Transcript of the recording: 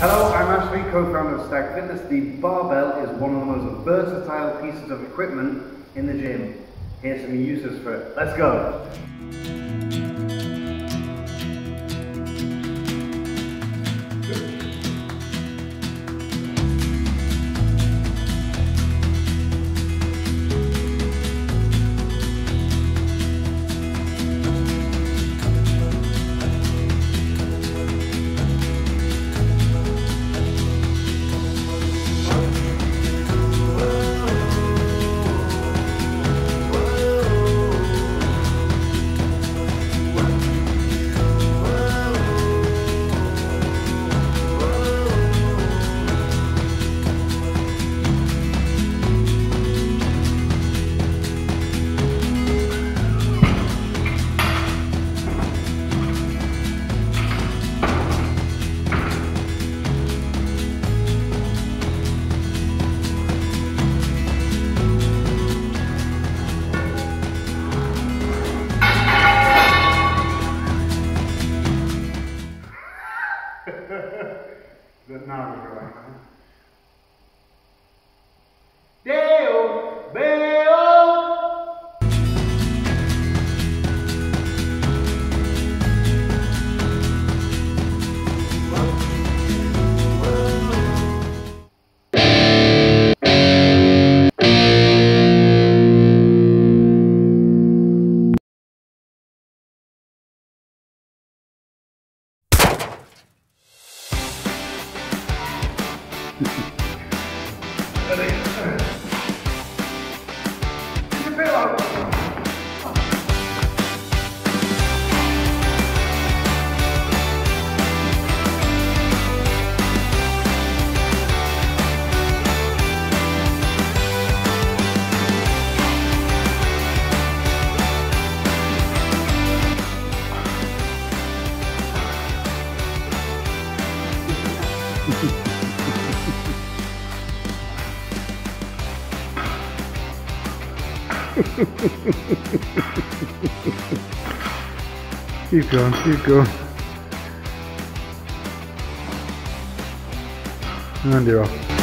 Hello, I'm Ashley, co-founder of Stack Fitness. The barbell is one of the most versatile pieces of equipment in the gym. Here's some uses for it. Let's go. But now we're going. Deo, Peraí. Thank you. Keep going, keep going. And you're off.